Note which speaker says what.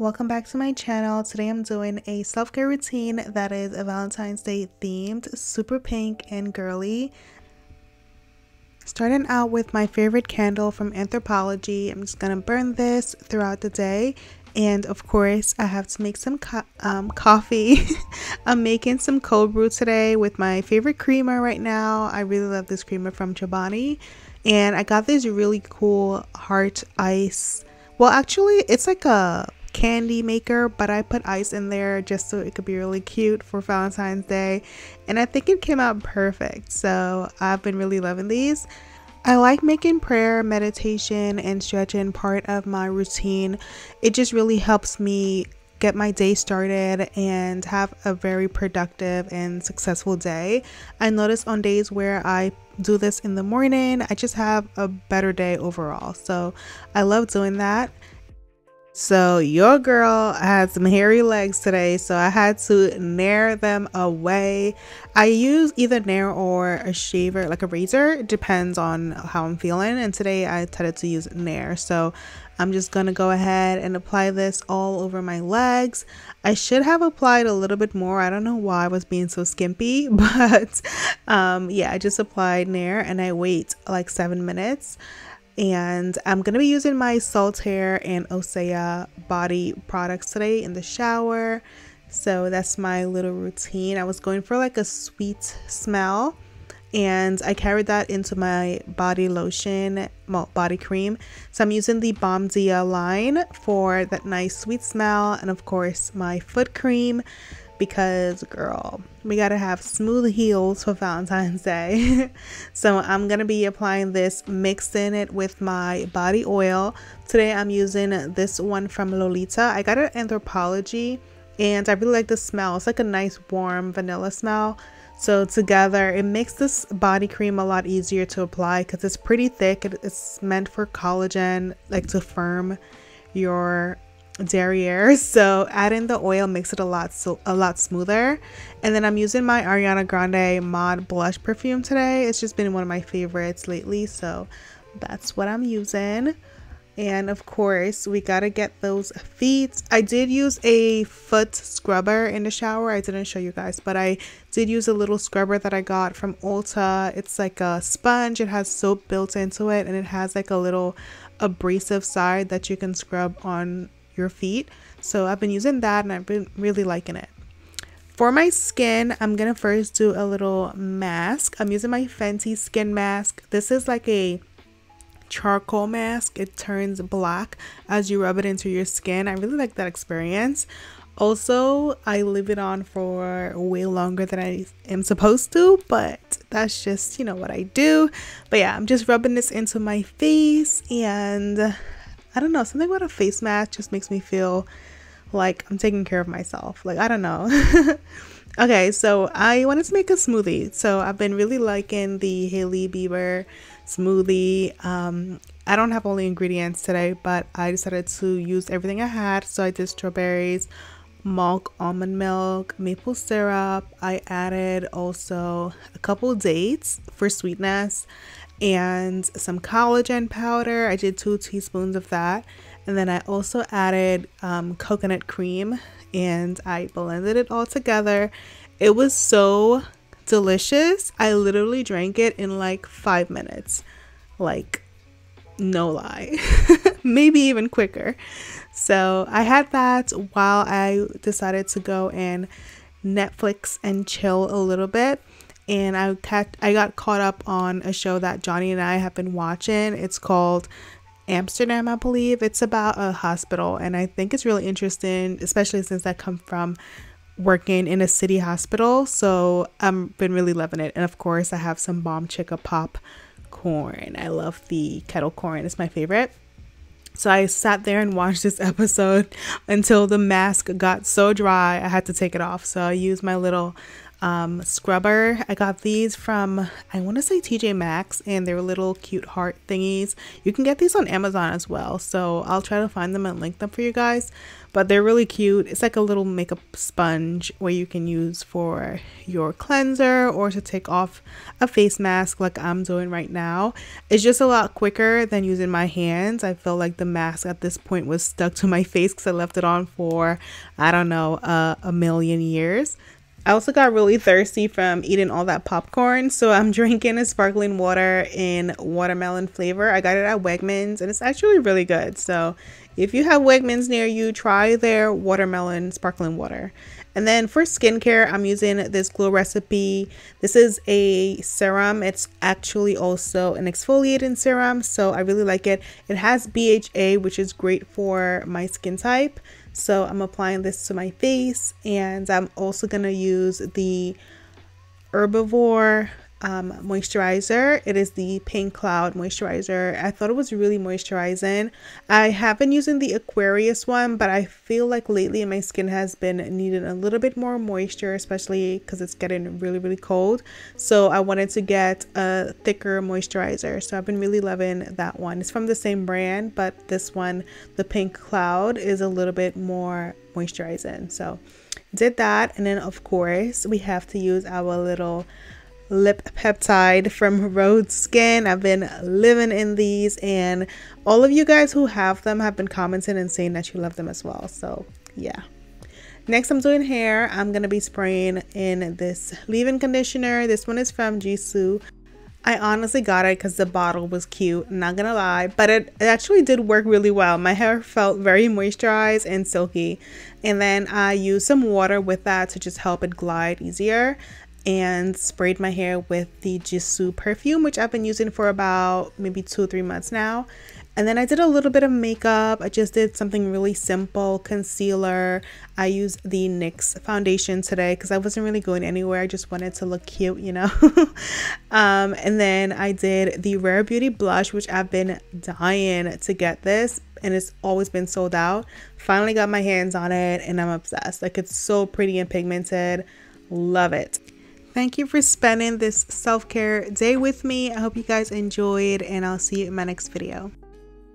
Speaker 1: Welcome back to my channel. Today I'm doing a self-care routine that is a Valentine's Day themed, super pink and girly. Starting out with my favorite candle from Anthropologie. I'm just gonna burn this throughout the day. And of course, I have to make some co um, coffee. I'm making some cold brew today with my favorite creamer right now. I really love this creamer from Chobani. And I got this really cool heart ice. Well, actually, it's like a candy maker, but I put ice in there just so it could be really cute for Valentine's Day. And I think it came out perfect. So I've been really loving these. I like making prayer, meditation, and stretching part of my routine. It just really helps me get my day started and have a very productive and successful day. I notice on days where I do this in the morning, I just have a better day overall. So I love doing that. So your girl had some hairy legs today, so I had to nair them away. I use either nair or a shaver, like a razor. It depends on how I'm feeling. And today I decided to use nair. So I'm just gonna go ahead and apply this all over my legs. I should have applied a little bit more. I don't know why I was being so skimpy, but um, yeah, I just applied nair and I wait like seven minutes and I'm gonna be using my Saltair and Osea body products today in the shower. So that's my little routine. I was going for like a sweet smell and I carried that into my body lotion, well, body cream. So I'm using the Bom Dia line for that nice sweet smell and of course my foot cream because girl we gotta have smooth heels for valentine's day. So i'm gonna be applying this mixing it with my body oil. Today i'm using this one from lolita. I got it at anthropologie and i really like the smell. It's like a nice warm vanilla smell. So together it makes this body cream a lot easier to apply because it's pretty thick it's meant for collagen like to firm your derriere. So adding the oil makes it a lot so a lot smoother. And then i'm using my ariana grande mod blush perfume today. It's just been one of my favorites lately so that's what i'm using. And of course we gotta get those feet. I did use a foot scrubber in the shower. I didn't show you guys but i did use a little scrubber that i got from ulta. It's like a sponge. It has soap built into it and it has like a little abrasive side that you can scrub on your feet. So I've been using that and I've been really liking it. For my skin, I'm going to first do a little mask. I'm using my Fenty skin mask. This is like a charcoal mask. It turns black as you rub it into your skin. I really like that experience. Also, I leave it on for way longer than I am supposed to, but that's just, you know, what I do. But yeah, I'm just rubbing this into my face and I don't know, something about a face mask just makes me feel like I'm taking care of myself. Like, I don't know. okay, so I wanted to make a smoothie. So I've been really liking the Hailey Bieber smoothie. Um, I don't have all the ingredients today, but I decided to use everything I had. So I did strawberries, milk, almond milk, maple syrup. I added also a couple dates for sweetness and some collagen powder. I did two teaspoons of that. And then I also added um, coconut cream and I blended it all together. It was so delicious. I literally drank it in like five minutes. Like, no lie. Maybe even quicker. So I had that while I decided to go and Netflix and chill a little bit and I I got caught up on a show that Johnny and I have been watching. It's called Amsterdam, I believe. It's about a hospital, and I think it's really interesting, especially since I come from working in a city hospital. So I've been really loving it. And of course, I have some bomb chicka pop corn. I love the kettle corn, it's my favorite. So I sat there and watched this episode until the mask got so dry I had to take it off. So I used my little um, scrubber. I got these from, I want to say TJ Maxx, and they're little cute heart thingies. You can get these on Amazon as well, so I'll try to find them and link them for you guys. But they're really cute. It's like a little makeup sponge where you can use for your cleanser or to take off a face mask like I'm doing right now. It's just a lot quicker than using my hands. I feel like the mask at this point was stuck to my face because I left it on for, I don't know, uh, a million years. I also got really thirsty from eating all that popcorn, so I'm drinking a sparkling water in watermelon flavor. I got it at Wegmans and it's actually really good. So, if you have Wegmans near you, try their watermelon sparkling water. And then for skincare, I'm using this Glow Recipe. This is a serum. It's actually also an exfoliating serum, so I really like it. It has BHA, which is great for my skin type. So I'm applying this to my face and I'm also going to use the Herbivore um, moisturizer. It is the Pink Cloud moisturizer. I thought it was really moisturizing. I have been using the Aquarius one, but I feel like lately my skin has been needing a little bit more moisture, especially because it's getting really, really cold. So I wanted to get a thicker moisturizer. So I've been really loving that one. It's from the same brand, but this one, the Pink Cloud, is a little bit more moisturizing. So did that. And then, of course, we have to use our little lip peptide from Rhode Skin. I've been living in these, and all of you guys who have them have been commenting and saying that you love them as well. So, yeah. Next, I'm doing hair. I'm going to be spraying in this leave-in conditioner. This one is from Gisou. I honestly got it because the bottle was cute, not gonna lie, but it, it actually did work really well. My hair felt very moisturized and silky. And then I used some water with that to just help it glide easier and sprayed my hair with the Gisou perfume, which I've been using for about maybe two or three months now. And then I did a little bit of makeup. I just did something really simple, concealer. I used the NYX foundation today because I wasn't really going anywhere. I just wanted to look cute, you know. um, and then I did the Rare Beauty blush, which I've been dying to get this and it's always been sold out. Finally got my hands on it and I'm obsessed. Like it's so pretty and pigmented. Love it. Thank you for spending this self care day with me. I hope you guys enjoyed, and I'll see you in my next video.